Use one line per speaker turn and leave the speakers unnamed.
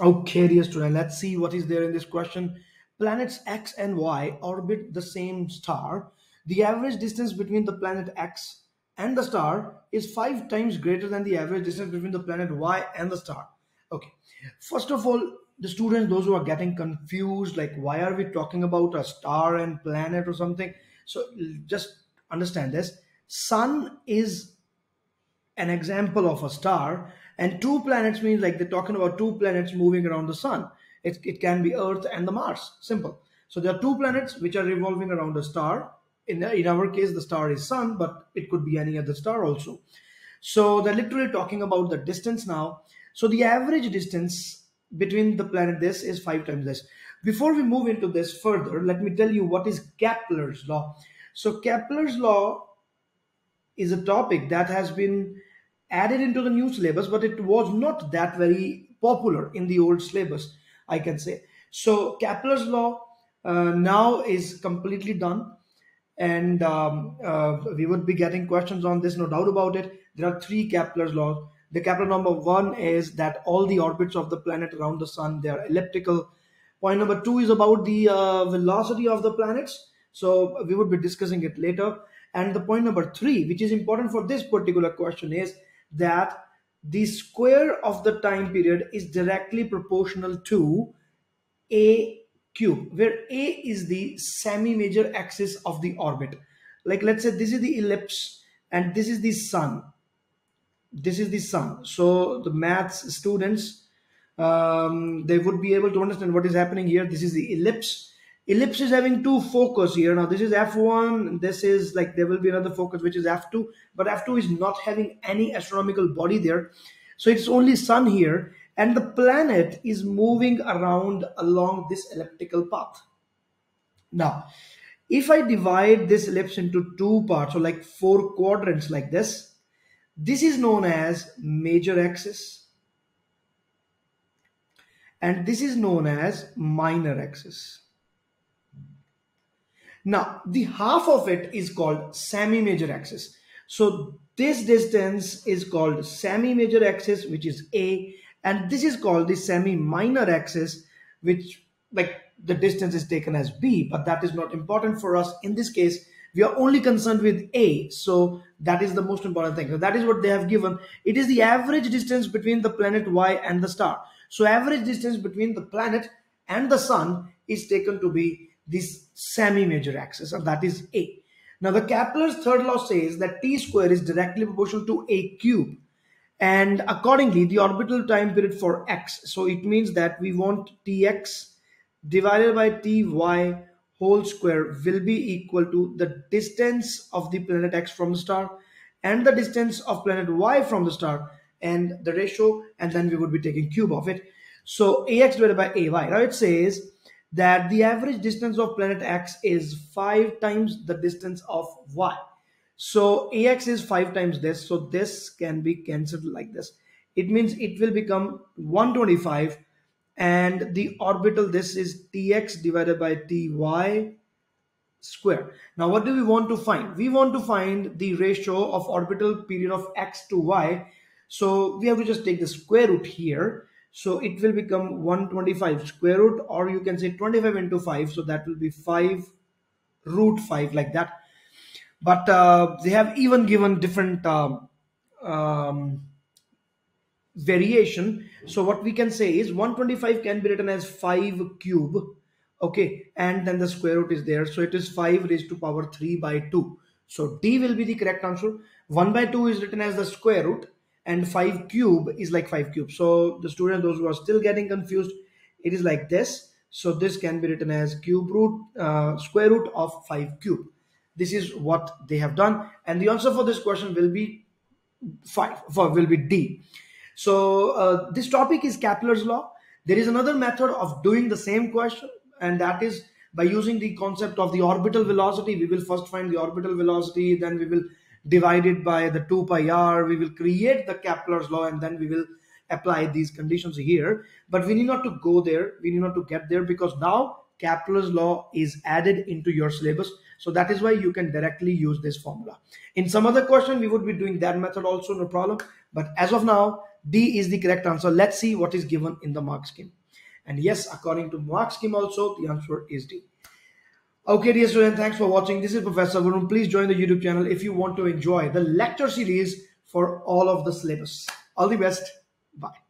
Okay, dear student, let's see what is there in this question. Planets X and Y orbit the same star. The average distance between the planet X and the star is five times greater than the average distance between the planet Y and the star. Okay, first of all, the students, those who are getting confused, like why are we talking about a star and planet or something? So just understand this. Sun is an example of a star and two planets means like they're talking about two planets moving around the sun. It, it can be earth and the mars. Simple. So there are two planets which are revolving around a star. In, in our case the star is sun but it could be any other star also. So they're literally talking about the distance now. So the average distance between the planet this is five times this. Before we move into this further let me tell you what is kepler's law. So kepler's law is a topic that has been added into the new syllabus, but it was not that very popular in the old syllabus, I can say. So Kepler's law uh, now is completely done, and um, uh, we would be getting questions on this, no doubt about it. There are three Kepler's laws. The Kepler number one is that all the orbits of the planet around the sun they are elliptical. Point number two is about the uh, velocity of the planets. So we would be discussing it later. And the point number three, which is important for this particular question, is that the square of the time period is directly proportional to a cube, where a is the semi-major axis of the orbit. Like let's say this is the ellipse and this is the sun. This is the sun. So the maths students, um, they would be able to understand what is happening here. This is the ellipse ellipse is having two focus here. Now this is f1 this is like there will be another focus which is f2 but f2 is not having any astronomical body there. So it's only sun here. And the planet is moving around along this elliptical path. Now if i divide this ellipse into two parts or like four quadrants like this this is known as major axis. And this is known as minor axis now, the half of it is called semi-major axis. So this distance is called semi-major axis, which is A, and this is called the semi-minor axis, which like the distance is taken as B, but that is not important for us. In this case, we are only concerned with A, so that is the most important thing. So that is what they have given. It is the average distance between the planet Y and the star. So average distance between the planet and the sun is taken to be this semi-major axis and that is A. Now the Kepler's third law says that t square is directly proportional to a cube and accordingly the orbital time period for x. So it means that we want tx divided by ty whole square will be equal to the distance of the planet x from the star and the distance of planet y from the star and the ratio and then we would be taking cube of it. So ax divided by ay. Now it says that the average distance of planet X is five times the distance of Y. So AX is five times this. So this can be cancelled like this. It means it will become 125 and the orbital this is Tx divided by Ty square. Now what do we want to find? We want to find the ratio of orbital period of X to Y. So we have to just take the square root here so it will become 125 square root or you can say 25 into 5. So that will be 5 root 5 like that. But uh, they have even given different um, um, variation. So what we can say is 125 can be written as 5 cube. Okay. And then the square root is there. So it is 5 raised to power 3 by 2. So D will be the correct answer. 1 by 2 is written as the square root and 5 cube is like 5 cube. So the student those who are still getting confused it is like this. So this can be written as cube root uh, square root of 5 cube. This is what they have done. And the answer for this question will be 5 for will be d. So uh, this topic is kepler's law. There is another method of doing the same question and that is by using the concept of the orbital velocity. We will first find the orbital velocity then we will divided by the 2 pi r we will create the kepler's law and then we will apply these conditions here but we need not to go there we need not to get there because now kepler's law is added into your syllabus so that is why you can directly use this formula in some other question we would be doing that method also no problem but as of now D is the correct answer. Let's see what is given in the mark scheme. And yes, according to mark scheme also, the answer is D. Okay, dear student, thanks for watching. This is Professor Varun. Please join the YouTube channel if you want to enjoy the lecture series for all of the syllabus. All the best. Bye.